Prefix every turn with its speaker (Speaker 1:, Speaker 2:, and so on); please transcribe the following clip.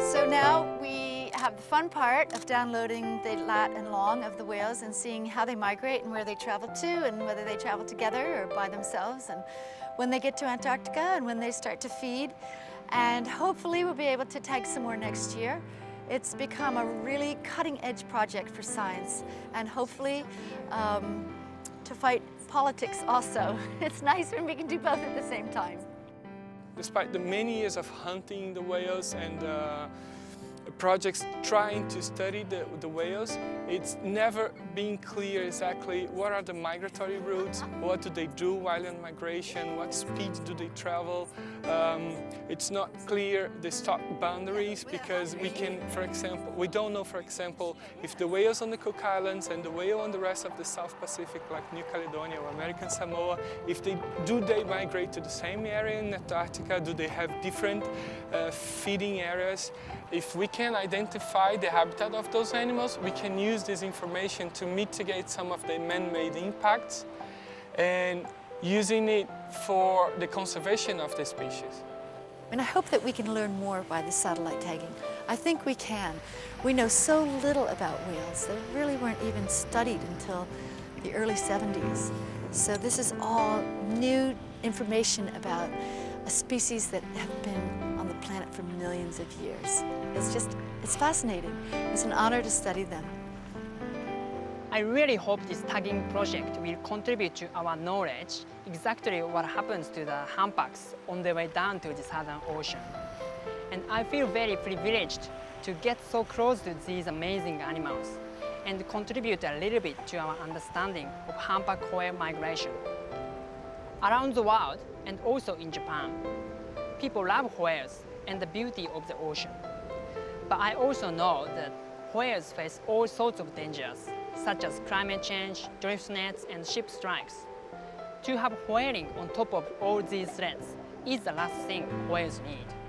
Speaker 1: So now we have the fun part of downloading the lat and long of the whales and seeing how they migrate and where they travel to and whether they travel together or by themselves and when they get to Antarctica and when they start to feed. And hopefully we'll be able to tag some more next year. It's become a really cutting edge project for science and hopefully um, to fight politics also. It's nice when we can do both at the same time.
Speaker 2: Despite the many years of hunting the whales and uh, projects trying to study the, the whales, it's never been clear exactly what are the migratory routes, what do they do while in migration, what speed do they travel. Um, it's not clear the stock boundaries because we can, for example, we don't know, for example, if the whales on the Cook Islands and the whale on the rest of the South Pacific, like New Caledonia or American Samoa, if they do they migrate to the same area in Antarctica, do they have different uh, feeding areas? If we can identify the habitat of those animals, we can use this information to mitigate some of the man-made impacts and using it for the conservation of the species.
Speaker 1: And I hope that we can learn more by the satellite tagging. I think we can. We know so little about whales. They really weren't even studied until the early 70s. So this is all new information about a species that have been for millions of years. It's just, it's fascinating. It's an honor to study them.
Speaker 3: I really hope this tagging project will contribute to our knowledge exactly what happens to the humpbacks on their way down to the Southern Ocean. And I feel very privileged to get so close to these amazing animals and contribute a little bit to our understanding of humpback whale migration. Around the world, and also in Japan, people love whales and the beauty of the ocean. But I also know that whales face all sorts of dangers, such as climate change, drift nets, and ship strikes. To have whaling on top of all these threats is the last thing whales need.